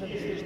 Gracias.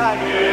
yeah